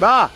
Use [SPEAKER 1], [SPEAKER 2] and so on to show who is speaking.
[SPEAKER 1] 爸